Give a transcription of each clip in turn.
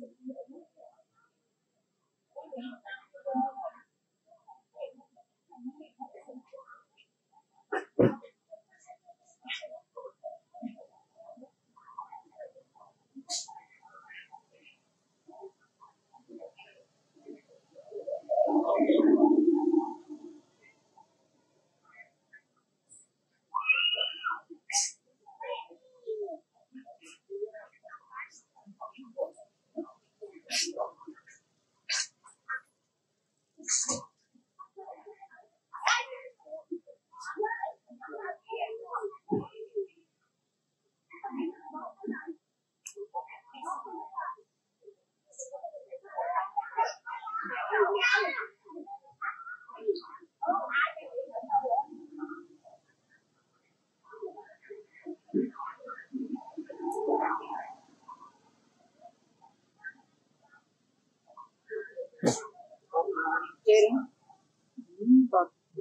该。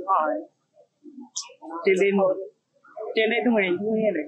ပါတယ်တင်းတင်းတင်းလေးသူငယ်ကြီးနေတယ်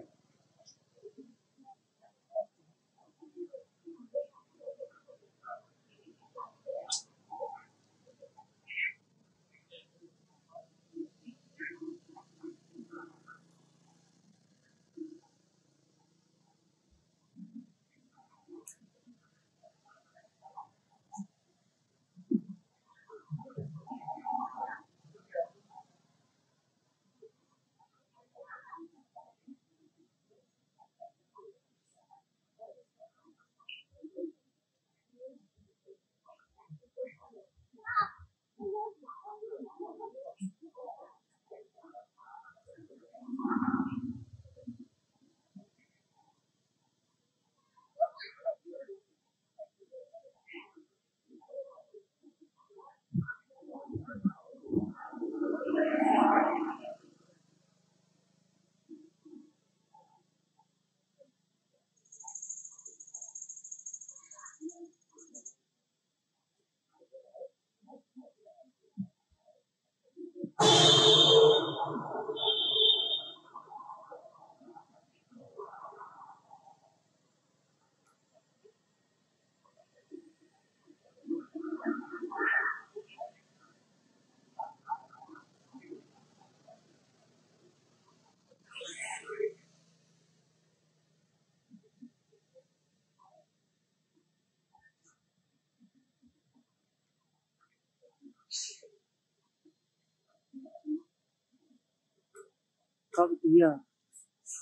Kau iya.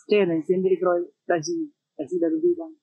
Cene sendiri kroy kasi kasi dari bilang.